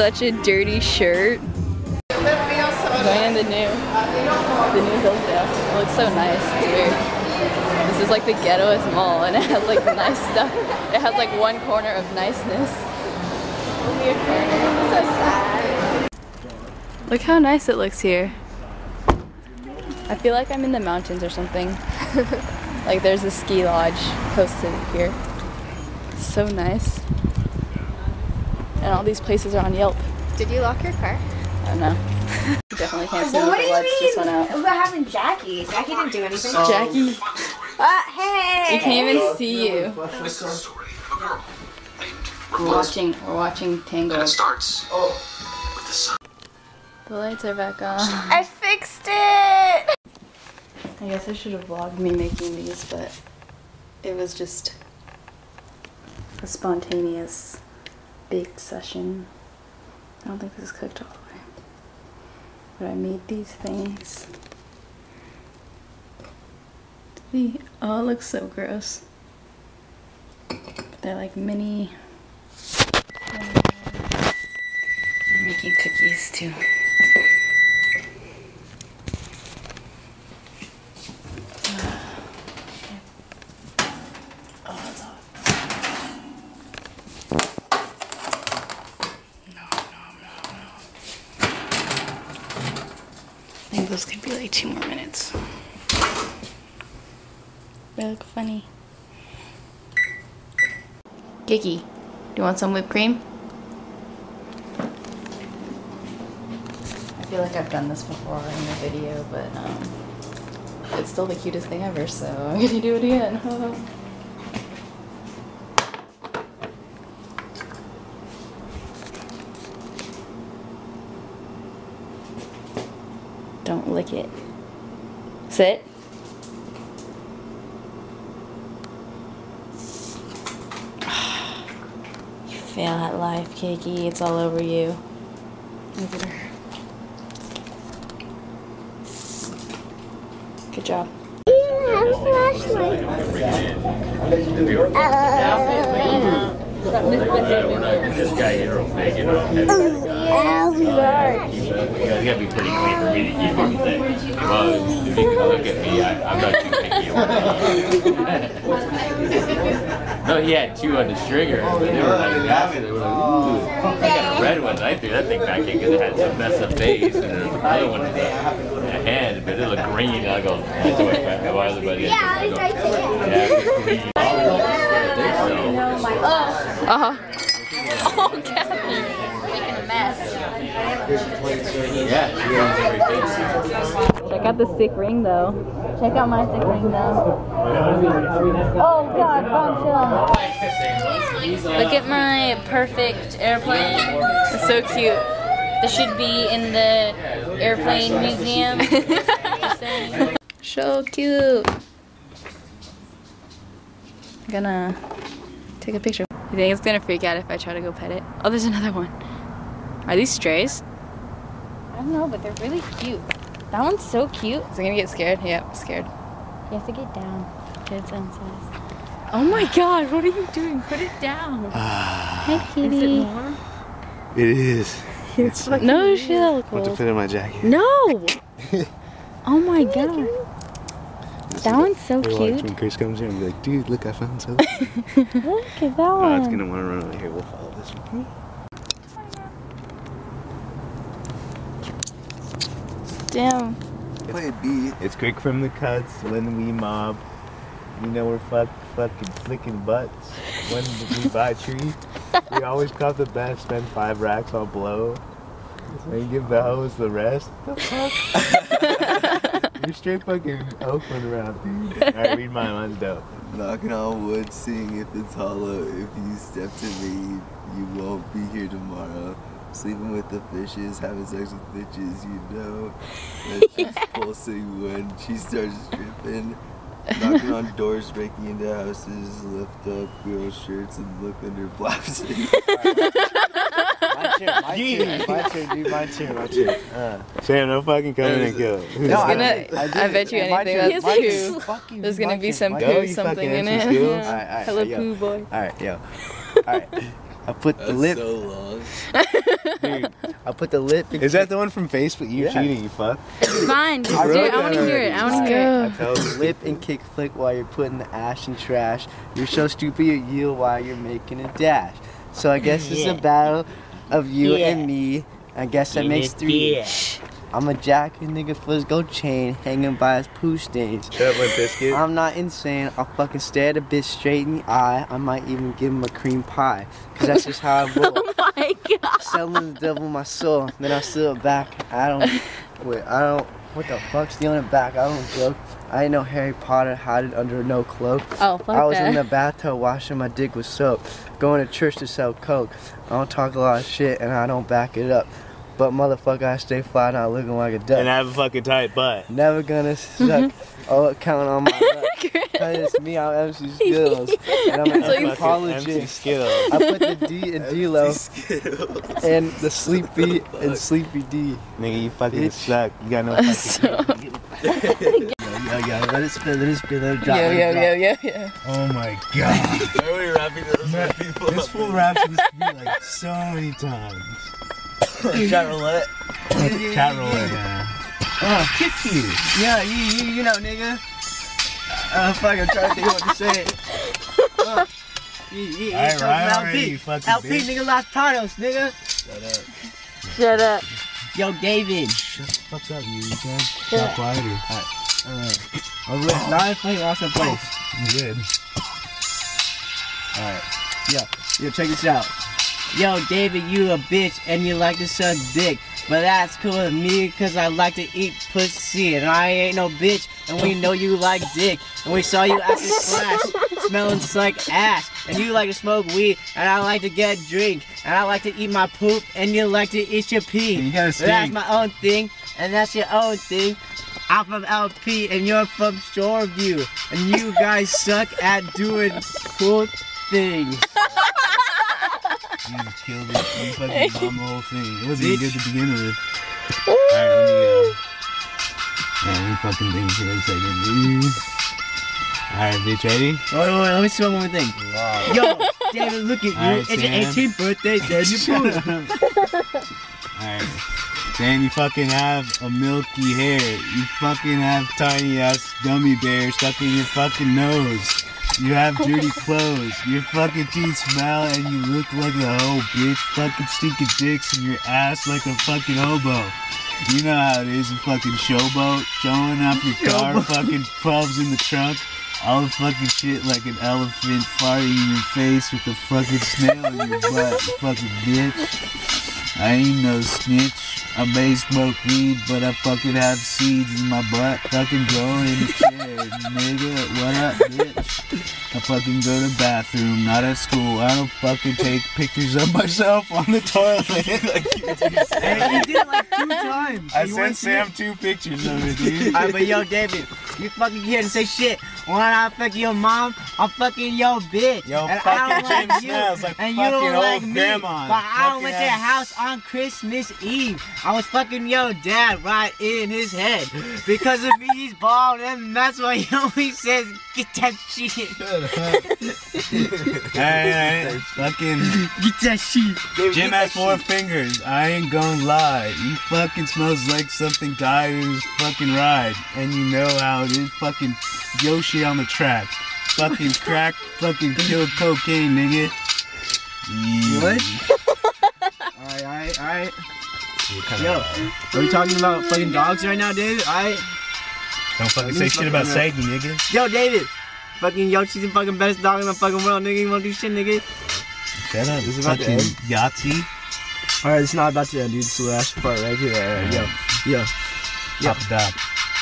such a dirty shirt. In the new, the new Hillsdale. It looks so nice. It's weird. This is like the ghettoest mall, and it has like nice stuff. It has like one corner of niceness. So sad. Look how nice it looks here. I feel like I'm in the mountains or something. like there's a ski lodge posted here. It's so nice. And all these places are on Yelp. Did you lock your car? I don't know. Definitely can't see Well, what what do the you lights just went out. mean? What happened, Jackie? Jackie didn't do anything. Jackie, Uh, hey! we can't even see you. This is a story of a girl named We're watching, we're watching And Tangled. it starts with the sun. The lights are back on. I fixed it! I guess I should have vlogged me making these, but it was just a spontaneous bake session. I don't think this is cooked all the way. But I made these things. They all look so gross. They're like mini. I'm making cookies too. Oh, that's hot. No, no, no, no. I think those could be like two more minutes. They look funny. Kiki, do you want some whipped cream? I feel like I've done this before in a video, but um, it's still the cutest thing ever, so I'm gonna do it again. Don't it. Sit. You fail at life, Kiki. It's all over you. Look at her. Good job. This guy, you know, big, you know, guy. You guys gotta be pretty clean for me to keep everything. Well, if you look at me, I, I'm not too picky. no, he had two on the stringer, but they were like nasty. They were like, ooh. I got a red one. I threw that thing back in because it had some messed up face, and then the other one a, a hand, but it looked green. And I go, that's what I got. Why everybody? Yeah, I go, yeah, green. I think. Uh huh. Oh, Kathy. Making a mess. Yeah, she runs everything. Check out the sick ring though. Check out my sick ring though. Oh god, bombshell. Look at my perfect airplane. It's so cute. This should be in the airplane museum. So cute. I'm gonna take a picture. You think it's gonna freak out if I try to go pet it? Oh, there's another one. Are these strays? I don't know, but they're really cute. That one's so cute. Is it gonna get scared? Yep, scared. You have to get down. Get its own size. Oh my god, what are you doing? Put it down. Ah. Hi, kitty. Is it warm? It is. It's like, No shit, I want to cold. fit in my jacket. No! oh my god. That one's so Hey, watch, cute. when Chris comes here, I'm like, dude, look, I found something. Look at that oh, it's gonna want to run over here. We'll follow this one. Damn. Play B. It's quick from the cuts when we mob. You know we're fuck, fucking flicking butts when we buy tree. We always cop the best, spend five racks on blow, and give the hoes the rest. The fuck? You're straight fucking Oakland around, dude. Alright, read mine. Mine's dope. Knocking on wood, seeing if it's hollow. If you step to me, you won't be here tomorrow. Sleeping with the fishes, having sex with bitches, you know. That she's pulsing when she starts dripping. Knocking on doors, breaking into houses, lift up girls' shirts and look under blouses. My turn, my turn, my turn, dude, my turn, my turn. Uh, Sam, no fucking coming and kill. It's gonna, I, bet you anything that's poo. There's gonna be some Go, poo you something in it. Yeah. Alright, alright, Hello yo. poo boy. Alright, yo. Alright. I put the That's lip. so long. Dude, I put the lip. is that the one from Facebook? You Yeah. cheating, you fuck. Fine, just I do wrote it. I want to hear it. I want to hear it. told you. lip and kick flick while you're putting the ash in trash. You're so stupid you yield while you're making a dash. So I guess it's a battle of you and me. I guess that makes three. I'm a jack and nigga for his gold chain hanging by his poo stains. Shut up, Limp Bizkit. I'm not insane. I'll fucking stare at a bitch straight in the eye. I might even give him a cream pie. Cause that's just how I roll. Oh my god. Selling the devil my soul. Then I steal it back. I don't. Wait, I don't. What the fuck? Stealing it back? I don't joke. I ain't no Harry Potter had it under no cloak. Oh, fuck I was in the bathtub washing my dick with soap. Going to church to sell coke. I don't talk a lot of shit and I don't back it up. But motherfucker, I stay fly not looking like a duck. And I have a fucking tight butt. Never gonna suck. oh, count on my luck. Cause it's me, I'm MC Skills. And I'm an It's like- Fucking MC apologist. Skittles. I put the D in D-Lo and the sleepy and sleepy D. Nigga, you fucking Bitch. suck. You got no fucking. So, Yo, yo, let it spin, let it spin, let it drop. yo, let it yo, drop. yo, yo, yo. Oh my god. Are we wrapping those people this fool raps this beat like so many times. Chat roulette. Chat roulette, yeah. Oh, kiss you. Yeah, you, you, you know, nigga. Uh, fuck, I'm trying to think what to say. Uh, you, you, you Alright, talking right about already, LP. you fucking LP, bitch. nigga, Los Prados, nigga. Shut up. Shut up. Yo, David. Shut the fuck up, you can Stop quieter. Uh, oh, wait, now I fucking lost my place. You did. Alright. Yo, yo, check this out. Yo, David, you a bitch and you like to suck dick. But that's cool with me because I like to eat pussy. And I ain't no bitch. And we know you like dick. And we saw you after Splash smelling like ass. And you like to smoke weed. And I like to get drink. And I like to eat my poop. And you like to eat your pee. You gotta that's my own thing. And that's your own thing. I'm from LP and you're from Shoreview. And you guys suck at doing cool things. You just killed it. You fucking bombed the whole thing. It wasn't even good to begin with. Alright, let me go. Yeah, let fucking think for a second. Alright, bitch, ready? Wait, wait, wait, let me see one more thing. Yo, David, look at you. Alright, it's your 18th birthday, then you poop. Alright. Dan, you fucking have a milky hair. You fucking have tiny ass gummy bears stuck in your fucking nose. You have dirty clothes. Your fucking teeth smell and you look like a hoe, bitch. Fucking stinking dicks in your ass like a fucking hobo. You know how it is, you fucking showboat. Showing off your car, fucking pubs in the trunk. All the fucking shit like an elephant farting in your face with a fucking snail in your butt, fucking bitch. I ain't no snitch. I may smoke weed, but I fucking have seeds in my butt. Fucking growing in the chair, nigga. What up, bitch? I fucking go to bathroom, not at school. I don't fucking take pictures of myself on the toilet. hey, you did it like two times. I You sent Sam two pictures of it, dude. Alright, but yo, David, you fucking to say shit. When I fuck your mom, I'm fucking your bitch. Yo, and I don't like you, like and you don't like me. grandma. But I went to your house on Christmas Eve. I was fucking your dad right in his head. Because of me, he's bald, and that's why he always says, get that shit. Alright, alright. Fucking Get that shit. Jim has four fingers. I ain't gonna lie. He fucking smells like something died in his fucking ride. And you know how it is. Fucking Yoshi on the track. Fucking crack. Fucking kill cocaine, nigga. What? Alright, alright, alright. Yo, are we talking about fucking dogs right now, David? Alright. Don't fucking say shit about Satan, nigga. Yo, David. Fucking Yoshi's the fucking best dog in the fucking world, nigga. You wanna do shit, nigga? Shut up. This is about to fucking. Yahtzee. Alright, it's not about to end, dude. It's the last part right here. Alright, yo, yo. Top dog.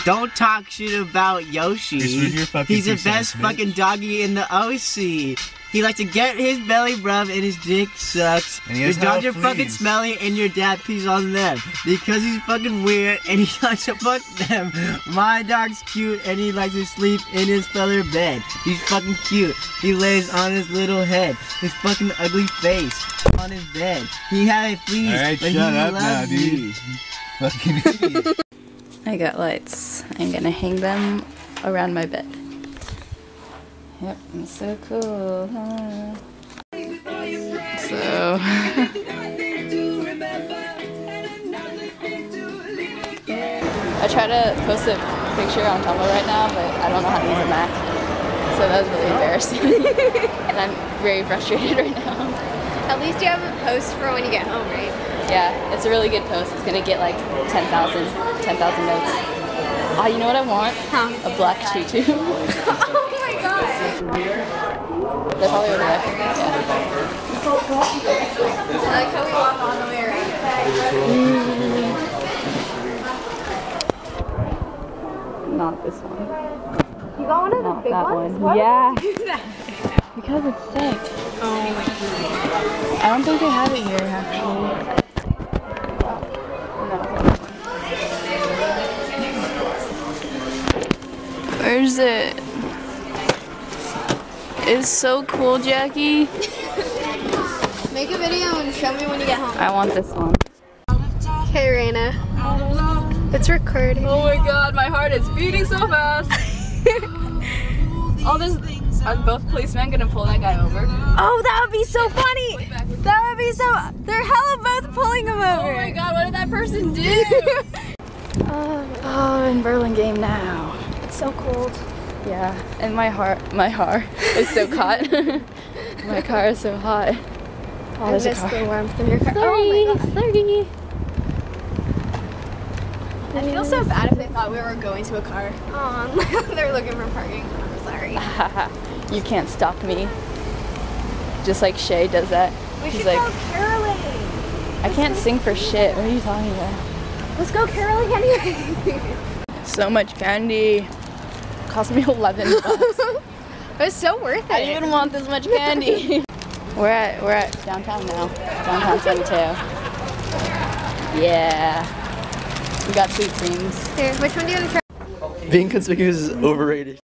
Don't talk shit about Yoshi. He's the best bitch. fucking doggy in the OC. He likes to get his belly rubbed and his dick sucks. And Your dogs are fucking smelly and your dad pees on them. Because he's fucking weird and he likes to fuck them. My dog's cute and he likes to sleep in his feather bed. He's fucking cute. He lays on his little head. His fucking ugly face on his bed. He had a fleas, Alright, but shut he up now, dude. Fucking idiot. I got lights. I'm gonna hang them around my bed. Yep, I'm so cool, huh? So... I try to post a picture on Tumblr right now, but I don't know how to use a Mac. So that was really embarrassing. and I'm very frustrated right now. At least you have a post for when you get home, right? Yeah, it's a really good post. It's gonna get like 10,000 10,000 notes. Ah, you know what I want? Huh. A black tutu. oh my god. They're probably over there. Yeah. I like how we walk all the way around. Not this one. You got one of the Not big that ones? one. Why Yeah. you do that? Because it's sick. Oh I don't think they have it here actually. Where's it? It's so cool, Jackie. Make a video and show me when you get home. I want this one. Okay, Raina. It's recording. Oh my god, my heart is beating so fast. All this. Are both policemen gonna pull that guy over? Oh, that would be so funny. That would be so. They're hella both pulling him over. Oh my god, what did that person do? oh, in Burlingame now. It's so cold. Yeah, and my heart, my heart is so hot. my car is so hot. Oh, I there's a miss car. the warmth of your car. Oh my god. 30. I feel so bad if they thought we were going to a car. Oh, they're looking for parking. I'm sorry. you can't stop me. Just like Shay does that. We She's should like, go caroling. I can't sing for shit. What are you talking about? Let's go caroling anyway. So much candy. Cost me 11 bucks. it was so worth it. I didn't even want this much candy. we're at we're at downtown now. Downtown San Mateo. Yeah. We got Sweet Breams. Here, which one do you want to try? Being conspicuous is overrated.